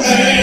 Amen.